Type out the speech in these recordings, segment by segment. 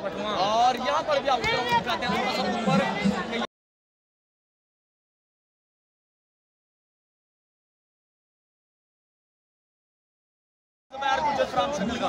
और यहाँ पर भी आपको दिखाते हैं ऊपर। श्राम का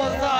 Musa